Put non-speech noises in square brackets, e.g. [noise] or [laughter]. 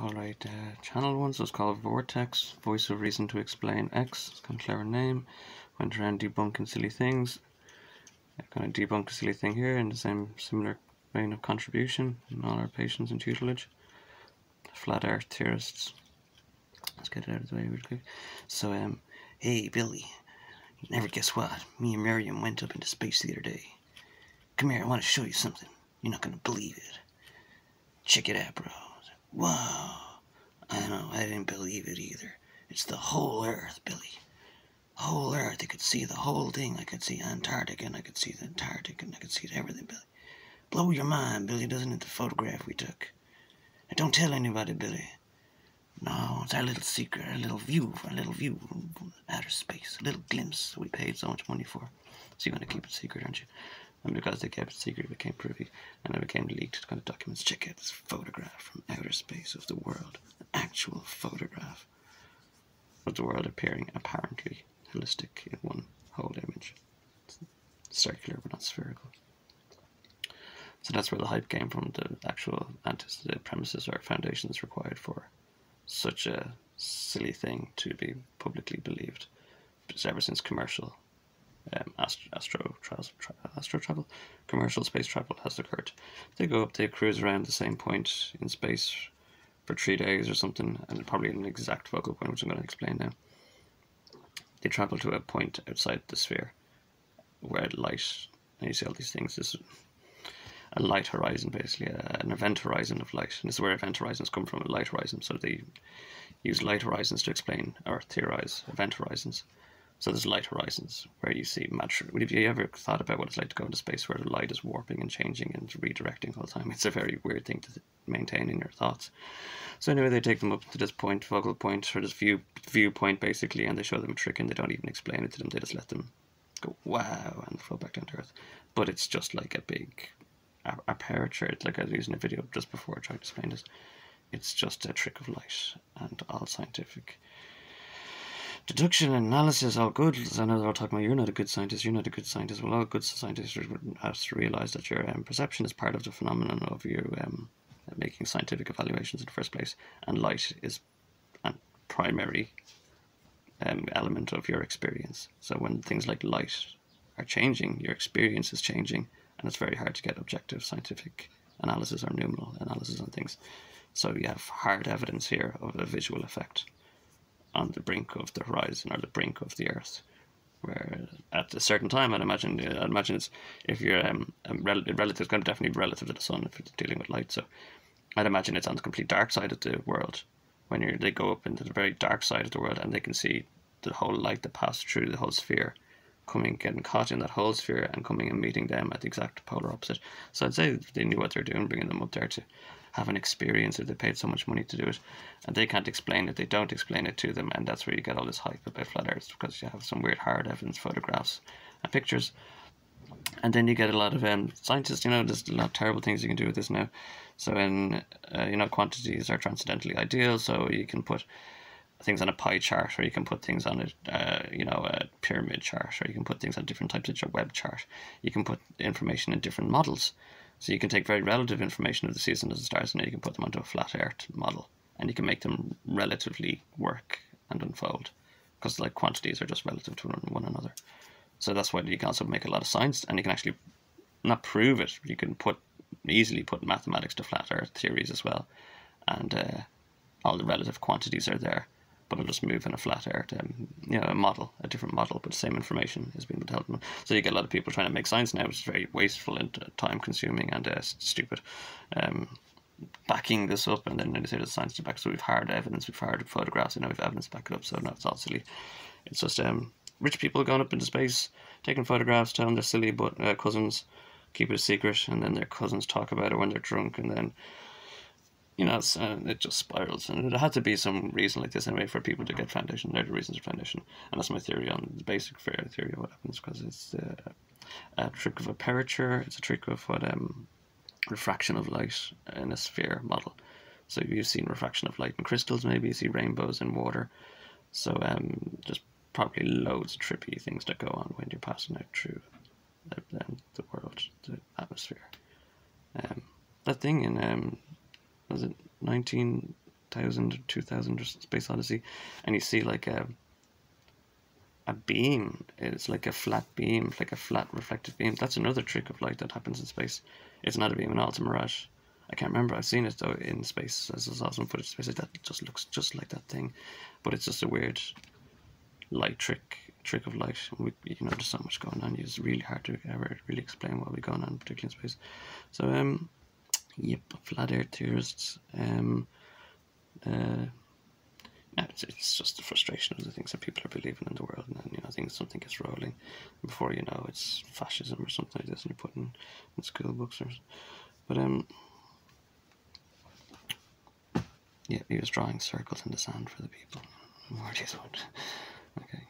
Alright, uh, channel one, so it's called Vortex, Voice of Reason to Explain X. It's kind of clever name. Went around debunking silly things. I kind of debunk a silly thing here in the same similar vein of contribution in all our patients and tutelage. Flat earth theorists. Let's get it out of the way real quick. So, um, hey Billy, you never guess what? Me and Miriam went up into space the other day. Come here, I want to show you something. You're not gonna believe it. Check it out, bro. Wow. I know, I didn't believe it either. It's the whole Earth, Billy. Whole Earth. I could see the whole thing. I could see Antarctica and I could see the Antarctic and I could see everything, Billy. Blow your mind, Billy, doesn't it? The photograph we took. And don't tell anybody, Billy. No, it's our little secret, our little view, our little view from outer space, a little glimpse we paid so much money for. So you're going to keep it secret, aren't you? And because they kept it secret, it became privy, and it became leaked kind of documents. Check out this photograph from outer space of the world. An actual photograph of the world appearing apparently holistic in one whole image. It's circular but not spherical. So that's where the hype came from, the actual premises or foundations required for such a silly thing to be publicly believed. It's ever since commercial um, astro, astro, tra- astro travel, commercial space travel has occurred. They go up, they cruise around the same point in space for three days or something, and probably an exact focal point, which I'm going to explain now. They travel to a point outside the sphere where light, and you see all these things. This a light horizon, basically, a, an event horizon of light. And this is where event horizons come from, a light horizon. So they use light horizons to explain or theorize event horizons. So there's light horizons where you see match. Have you ever thought about what it's like to go into space where the light is warping and changing and redirecting all the time? [laughs] It's a very weird thing to maintain in your thoughts. So anyway, they take them up to this point, focal point, or this view viewpoint basically, and they show them a trick, and they don't even explain it to them. They just let them go wow and flow back down to earth. But it's just like a big aperture. It's like I was using a video just before I tried to explain this. It's just a trick of light, and all scientific deduction and analysis all good. I know they're all talking about you're not a good scientist, you're not a good scientist. Well, all good scientists have to realize that your um, perception is part of the phenomenon of you um, making scientific evaluations in the first place, and light is a primary um, element of your experience. So when things like light are changing, your experience is changing, and it's very hard to get objective scientific analysis or numinal analysis on things. So you have hard evidence here of a visual effect on the brink of the horizon or the brink of the Earth. Where at a certain time, I'd imagine, I'd imagine it's if you're um, rel- relative, it's going to definitely be relative to the sun if it's dealing with light. So I'd imagine it's on the complete dark side of the world when you they go up into the very dark side of the world and they can see the whole light that passed through the whole sphere coming, getting caught in that whole sphere and coming and meeting them at the exact polar opposite. So I'd say they knew what they're doing, bringing them up there to have an experience if they paid so much money to do it. And they can't explain it. They don't explain it to them. And that's where you get all this hype about flat earth because you have some weird hard evidence photographs and pictures. And then you get a lot of um, scientists you know there's a lot of terrible things you can do with this now. So in uh, you know quantities are transcendently ideal. So you can put things on a pie chart or you can put things on a uh, you know a pyramid chart or you can put things on different types of web chart. You can put information in different models so you can take very relative information of the season of the stars and you can put them onto a flat earth model and you can make them relatively work and unfold because like quantities are just relative to one another. So that's why you can also make a lot of science and you can actually not prove it, you can put easily put mathematics to flat earth theories as well. And uh, all the relative quantities are there but it'll just move in a flat earth, um, you know, a model, a different model, but the same information is being withheld. So you get a lot of people trying to make science now, which is very wasteful and uh, time consuming and uh, stupid. Um, backing this up, and then they say the science to back. So we've hard evidence, we've hard photographs, and now we've evidence to back it up. So no, it's all silly. It's just um, rich people going up into space, taking photographs, telling their silly but uh, cousins keep it a secret, and then their cousins talk about it when they're drunk, and then you know, uh, it just spirals. And there had to be some reason like this anyway for people to get foundation. There are the reasons for foundation. And that's my theory on the basic theory of what happens because it's uh, a trick of aperture, it's a trick of what um, refraction of light in a sphere model. So you've seen refraction of light in crystals, maybe you see rainbows in water. So um, just probably loads of trippy things that go on when you're passing out through the, the, the world, the atmosphere. Um, that thing in um, was it 19 2000 or 2000 or Space Odyssey, and you see like a a beam. It's like a flat beam, like a flat reflective beam. That's another trick of light that happens in space. It's not a beam at all, it's a mirage. I can't remember. I've seen it though in space. As I saw some footage of space like that. Just looks just like that thing, but it's just a weird light trick, trick of light. We, you know, there's so much going on. It's really hard to ever really explain what we're going on, particularly in space. So, um, yep, flat Earth theorists. Um, uh, it's, it's just the frustration of the things that people are believing in the world, and then, you know, things something gets rolling. Before you know, it's fascism or something like this, and you're putting in school books or. But um, yeah, he was drawing circles in the sand for the people. [laughs] Morty's one. okay.